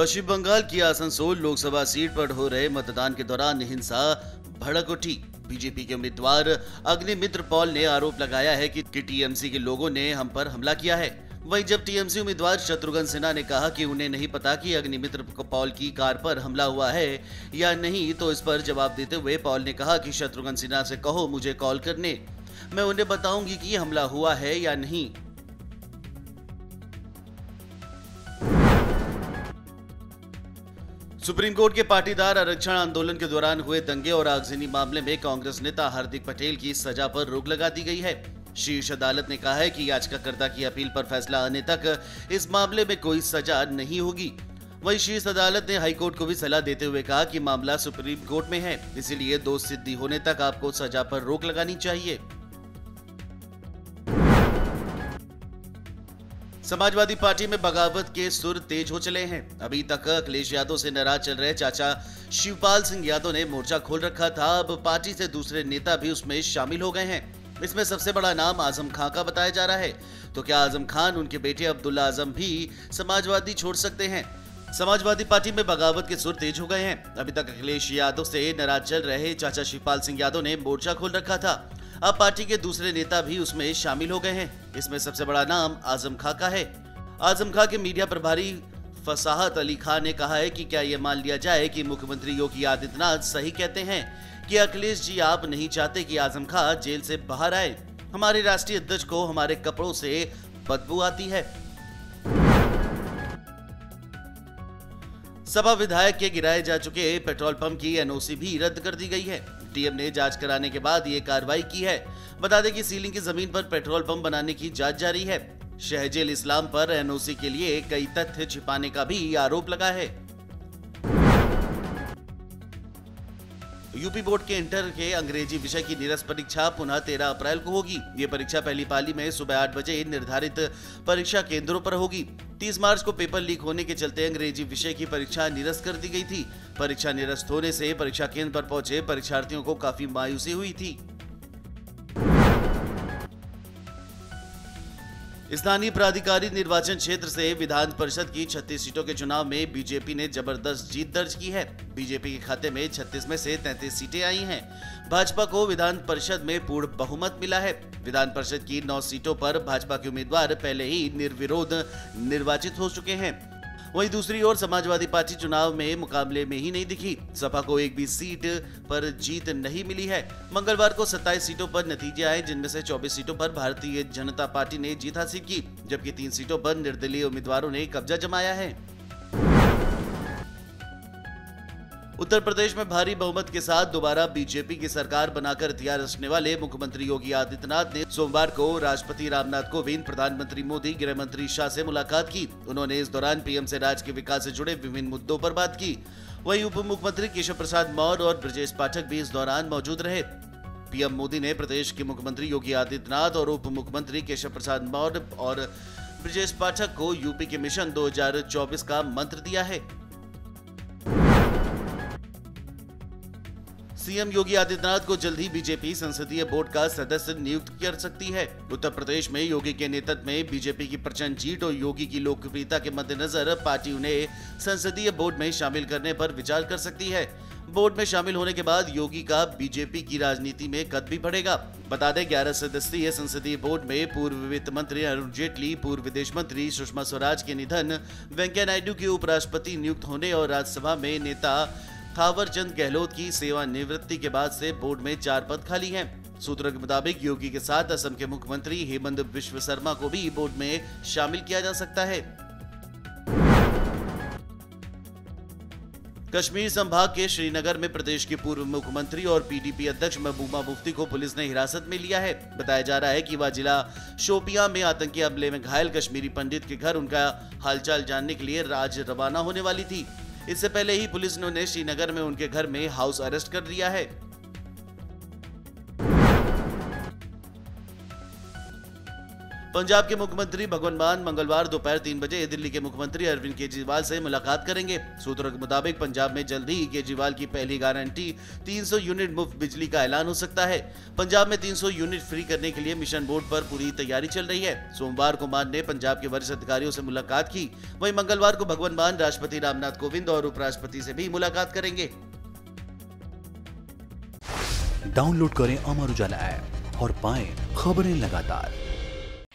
पश्चिम बंगाल की आसनसोल लोकसभा सीट पर हो रहे मतदान के दौरान हिंसा भड़क उठी। बीजेपी के उम्मीदवार अग्निमित्र पॉल ने आरोप लगाया है कि, कि टीएमसी के लोगों ने हम पर हमला किया है। वहीं जब टीएमसी उम्मीदवार शत्रुघ्न सिन्हा ने कहा कि उन्हें नहीं पता कि अग्निमित्र पॉल की कार पर हमला हुआ है या नहीं तो इस पर जवाब देते हुए पॉल ने कहा कि शत्रुघ्न सिन्हा से कहो मुझे कॉल करने। मैं उन्हें बताऊँगी कि हमला हुआ है या नहीं। सुप्रीम कोर्ट के पाटीदार आरक्षण आंदोलन के दौरान हुए दंगे और आगजनी मामले में कांग्रेस नेता हार्दिक पटेल की सजा पर रोक लगा दी गई है। शीर्ष अदालत ने कहा है कि याचिकाकर्ता की अपील पर फैसला आने तक इस मामले में कोई सजा नहीं होगी। वहीं शीर्ष अदालत ने हाईकोर्ट को भी सलाह देते हुए कहा कि मामला सुप्रीम कोर्ट में है, इसीलिए दोष सिद्धि होने तक आपको सजा पर रोक लगानी चाहिए। समाजवादी पार्टी में बगावत के सुर तेज हो चले हैं। अभी तक अखिलेश यादव से नाराज़ चल रहे चाचा शिवपाल सिंह यादव ने मोर्चा खोल रखा था। अब पार्टी से दूसरे नेता भी उसमें शामिल हो गए हैं। इसमें सबसे बड़ा नाम आज़म खान का बताया जा रहा है। तो क्या आज़म खान, उनके बेटे अब्दुल्ला आज़म भी समाजवादी छोड़ सकते हैं? समाजवादी पार्टी में बगावत के सुर तेज हो गए हैं। अभी तक अखिलेश यादव से नाराज़ चल रहे चाचा शिवपाल सिंह यादव ने मोर्चा खोल रखा था। अब पार्टी के दूसरे नेता भी उसमें शामिल हो गए हैं। इसमें सबसे बड़ा नाम आज़म खां का है। आज़म खां के मीडिया प्रभारी फसाहत अली खान ने कहा है कि क्या यह मान लिया जाए कि मुख्यमंत्री योगी आदित्यनाथ सही कहते हैं कि अखिलेश जी आप नहीं चाहते कि आज़म खां जेल से बाहर आए। हमारे राष्ट्रीय अध्यक्ष को हमारे कपड़ों से बदबू आती है। सभा विधायक के गिराए जा चुके पेट्रोल पंप की एनओसी भी रद्द कर दी गई है। डीएम ने जाँच कराने के बाद ये कार्रवाई की है। बता दें कि सीलिंग की ज़मीन पर पेट्रोल पंप बनाने की जाँच जारी है। शहजेल इस्लाम पर एनओसी के लिए कई तथ्य छिपाने का भी आरोप लगा है। यूपी बोर्ड के इंटर के अंग्रेज़ी विषय की निरस्त परीक्षा पुनः 13 अप्रैल को होगी। ये परीक्षा पहली पाली में सुबह आठ बजे निर्धारित परीक्षा केंद्रों पर होगी। 30 मार्च को पेपर लीक होने के चलते अंग्रेज़ी विषय की परीक्षा निरस्त कर दी गई थी। परीक्षा निरस्त होने से परीक्षा केंद्र पर पहुँचे परीक्षार्थियों को काफ़ी मायूसी हुई थी। स्थानीय प्राधिकारी निर्वाचन क्षेत्र से विधान परिषद की 36 सीटों के चुनाव में बीजेपी ने ज़बरदस्त जीत दर्ज की है। बीजेपी के खाते में 36 में से 33 सीटें आई हैं। भाजपा को विधान परिषद में पूर्ण बहुमत मिला है। विधान परिषद की 9 सीटों पर भाजपा के उम्मीदवार पहले ही निर्विरोध निर्वाचित हो चुके हैं। वहीं दूसरी ओर समाजवादी पार्टी चुनाव में मुकाबले में ही नहीं दिखी। सपा को एक भी सीट पर जीत नहीं मिली है। मंगलवार को 27 सीटों पर नतीजे आए, जिनमें से 24 सीटों पर भारतीय जनता पार्टी ने जीत हासिल की, जबकि तीन सीटों पर निर्दलीय उम्मीदवारों ने कब्जा जमाया है। उत्तर प्रदेश में भारी बहुमत के साथ दोबारा बीजेपी की सरकार बनाकर हथियार रचने वाले मुख्यमंत्री योगी आदित्यनाथ ने सोमवार को राष्ट्रपति रामनाथ कोविंद, प्रधानमंत्री मोदी गृह मंत्री शाह से मुलाकात की। उन्होंने इस दौरान पीएम से राज्य के विकास से जुड़े विभिन्न मुद्दों पर बात की। वहीं उप मुख्यमंत्री केशव प्रसाद मौर्य और ब्रजेश पाठक भी इस दौरान मौजूद रहे। पीएम मोदी ने प्रदेश के मुख्यमंत्री योगी आदित्यनाथ और उप मुख्यमंत्री केशव प्रसाद मौर्य और ब्रजेश पाठक को यूपी के मिशन 2024 का मंत्र दिया है। सीएम योगी आदित्यनाथ को जल्द ही बीजेपी संसदीय बोर्ड का सदस्य नियुक्त कर सकती है। उत्तर प्रदेश में योगी के नेतृत्व में बीजेपी की प्रचंड जीत और योगी की लोकप्रियता के मद्देनजर पार्टी उन्हें संसदीय बोर्ड में शामिल करने पर विचार कर सकती है। बोर्ड में शामिल होने के बाद योगी का बीजेपी की राजनीति में कद भी बढ़ेगा। बता दें, ग्यारह सदस्यीय संसदीय बोर्ड में पूर्व वित्त मंत्री अरुण जेटली, पूर्व विदेश मंत्री सुषमा स्वराज के निधन, वेंकैया नायडू के उपराष्ट्रपति नियुक्त होने और राज्यसभा में नेता थावर चंद गहलोत की सेवानिवृत्ति के बाद से बोर्ड में चार पद खाली हैं। सूत्रों के मुताबिक योगी के साथ असम के मुख्यमंत्री हेमंत विश्व शर्मा को भी बोर्ड में शामिल किया जा सकता है। कश्मीर संभाग के श्रीनगर में प्रदेश के पूर्व मुख्यमंत्री और पीडीपी अध्यक्ष महबूबा मुफ्ती को पुलिस ने हिरासत में लिया है। बताया जा रहा है कि वह जिला शोपिया में आतंकी हमले में घायल कश्मीरी पंडित के घर उनका हालचाल जानने के लिए राज रवाना होने वाली थी। इससे पहले ही पुलिस ने उन्हें श्रीनगर में उनके घर में हाउस अरेस्ट कर लिया है। पंजाब के मुख्यमंत्री भगवंत मान मंगलवार दोपहर तीन बजे दिल्ली के मुख्यमंत्री अरविंद केजरीवाल से मुलाकात करेंगे। सूत्रों के मुताबिक, पंजाब में जल्द ही केजरीवाल की पहली गारंटी 300 यूनिट मुफ़्त बिजली का ऐलान हो सकता है। पंजाब में 300 यूनिट फ्री करने के लिए मिशन बोर्ड पर पूरी तैयारी चल रही है। सोमवार को मान ने पंजाब के वरिष्ठ अधिकारियों से मुलाकात की। वही मंगलवार को भगवंत मान, राष्ट्रपति रामनाथ कोविंद और उपराष्ट्रपति से भी मुलाकात करेंगे। डाउनलोड करें अमर उजाला ऐप और पाए खबरें लगातार।